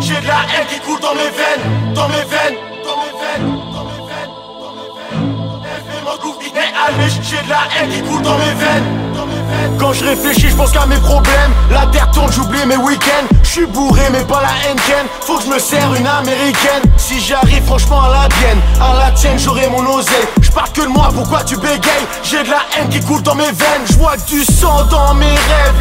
J'ai de la haine qui coule dans mes veines, dans mes veines, dans mes veines, dans mes veines, dans mes veines. J'ai de la haine qui coule dans mes veines, dans mes veines. Quand je réfléchis, je pense qu'à mes problèmes. La terre tourne, j'oublie mes week-ends. Je suis bourré, mais pas la haine Faut que je me sers une américaine. Si j'arrive franchement à la tienne, à la tienne, j'aurai mon oseille. Je parle que de moi, pourquoi tu bégayes J'ai de la haine qui coule dans mes veines. Je vois du sang dans mes rêves.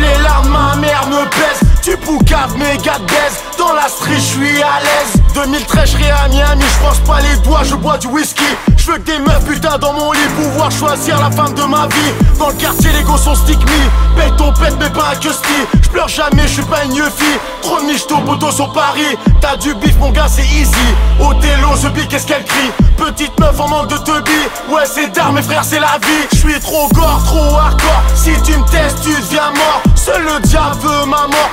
Dans la street, je suis à l'aise. 2013, je à Miami, je pense pas les doigts, je bois du whisky. Je veux que des meufs putain dans mon lit, pouvoir choisir la femme de ma vie. Dans le quartier, les gosses sont stick me. Paye ton pète, mais pas un custi Je pleure jamais, je suis pas une fille. Trop de poteau sur Paris. T'as du bif, mon gars, c'est easy. Othello, ce bic, qu'est-ce qu'elle crie? Petite meuf en manque de teubis Ouais, c'est d'art, mes frères, c'est la vie. Je suis trop gore, trop hardcore. Si tu me testes, tu deviens mort. Seul le diable veut ma mort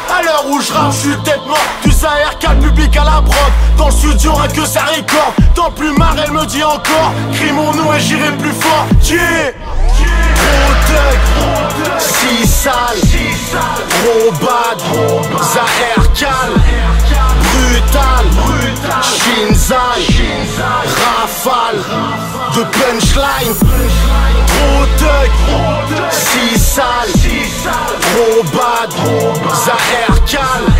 où je rappe, je suis tête mort Du r public à la prod Dans le studio, rien que ça record Tant plus marre, elle me dit encore. Crie mon nom et j'irai plus fort. Yeah. Gros thug, si sale, trop bad, Zahir calme, brutal, Shinzai, rafale, de punchline, trop thug, si sale, trop bad, Zahir brutal,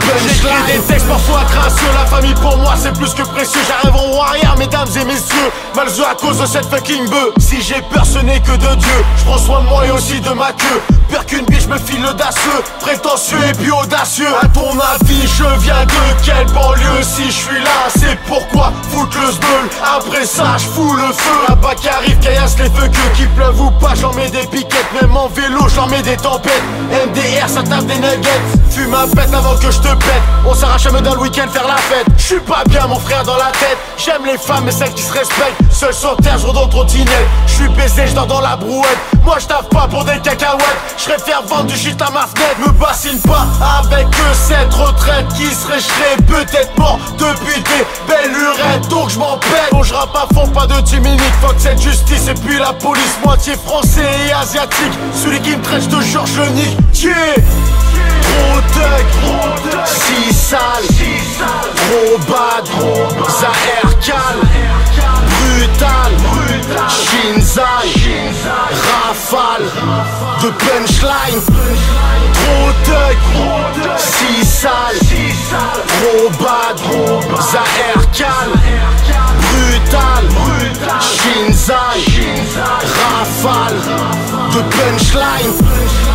punchline. des textes parfois crasseux, la famille pour moi c'est plus que précieux. J'arrive en warrior, mesdames et messieurs, malgré à cause de cette fucking bœuf. Si j'ai peur, ce n'est que de Dieu. Je prends soin de moi et aussi de ma queue. Peur qu'une biche me file l'audacieux, prétentieux et puis audacieux. À ton avis, je viens de quelle banlieue Si je suis là, c'est pourquoi foutre le sbeul. Après ça, je fous le feu. Un bac arrive, caillasse les feux que qu'il pleuve ou pas, j'en mets des piquettes. Même en vélo, j'en mets des tempêtes. MDR, ça tape des nuggets. Fume un pète avant que je te pète. On s'arrache à me dans le week-end faire la fête. Je suis pas bien, mon frère, dans la tête. J'aime les femmes et celles qui se respectent. Seul sur terre, je dans trottinette. Je suis baisé, je dans la brouette. Moi, je pas pour des cacahuètes. Je faire vendre du shit à ma fenêtre. Me bassine pas avec eux cette retraite qui serait, je peut-être mort depuis des belles lurettes. Donc je m'en. Bon, je rappe à fond, pas de timinique. Fuck cette justice et puis la police, moitié français et asiatique. Celui qui me traite, de Georges nique. Trop thug, si sale, trop bad, Zahir calme, brutal, Shinzai, rafale, de punchline, trop thug, si sale, trop bad, Zahir calme, brutal, Shinzai, rafale, de punchline.